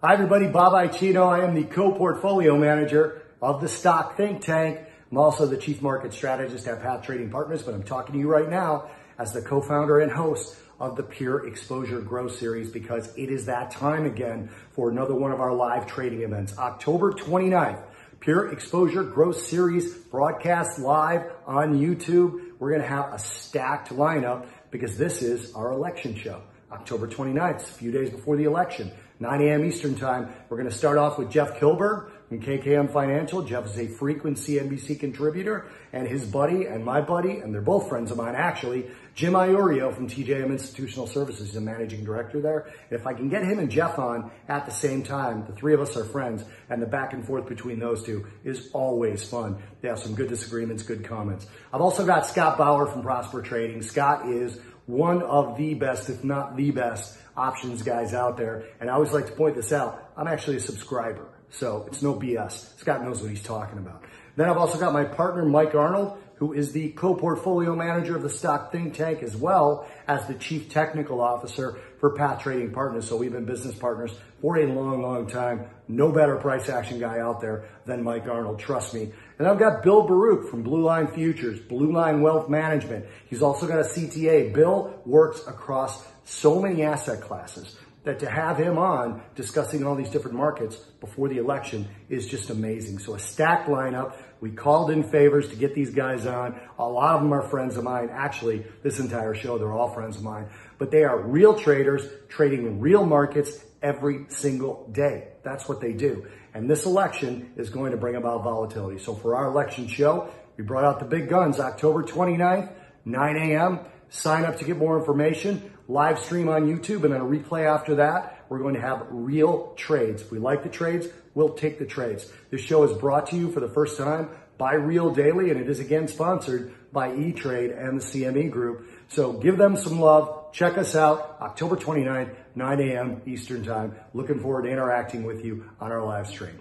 Hi everybody, Bob Iaccino. I am the co-portfolio manager of the stock think tank. I'm also the chief market strategist at Path Trading Partners, but I'm talking to you right now as the co-founder and host of the Pure Exposure Growth Series because it is that time again for another one of our live trading events. October 29th, Pure Exposure Growth Series broadcast live on YouTube. We're going to have a stacked lineup because this is our election show. October 29th, a few days before the election. 9 a.m. Eastern Time. We're going to start off with Jeff Killburg from KKM Financial. Jeff is a frequent CNBC contributor and his buddy and my buddy, and they're both friends of mine actually, Jim Iuorio from TJM Institutional Services. A managing director there. And if I can get him and Jeff on at the same time, the three of us are friends and the back and forth between those two is always fun. They have some good disagreements, good comments. I've also got Scott Bauer from Prosper Trading. Scott is one of the best, if not the best, options guys out there. And I always like to point this out. I'm actually a subscriber. So it's no BS. Scott knows what he's talking about. Then I've also got my partner, Mike Arnold, who is the co-portfolio manager of the stock think tank as well as the chief technical officer for Path Trading Partners. So we've been business partners for a long, long time. No better price action guy out there than Mike Arnold. Trust me. And I've got Bill Baruch from Blue Line Futures, Blue Line Wealth Management. He's also got a CTA. Bill works across so many asset classes that to have him on discussing all these different markets before the election is just amazing. So a stacked lineup. We called in favors to get these guys on. A lot of them are friends of mine. Actually, this entire show, they're all friends of mine, but they are real traders trading in real markets every single day. That's what they do. And this election is going to bring about volatility. So for our election show, we brought out the big guns October 29th, 9 a.m. Sign up to get more information live stream on YouTube, and then a replay after that. We're going to have real trades. If we like the trades, we'll take the trades. This show is brought to you for the first time by Real Daily, and it is again sponsored by E-Trade and the CME Group. So give them some love. Check us out October 29th, 9 a.m. Eastern Time. Looking forward to interacting with you on our live stream.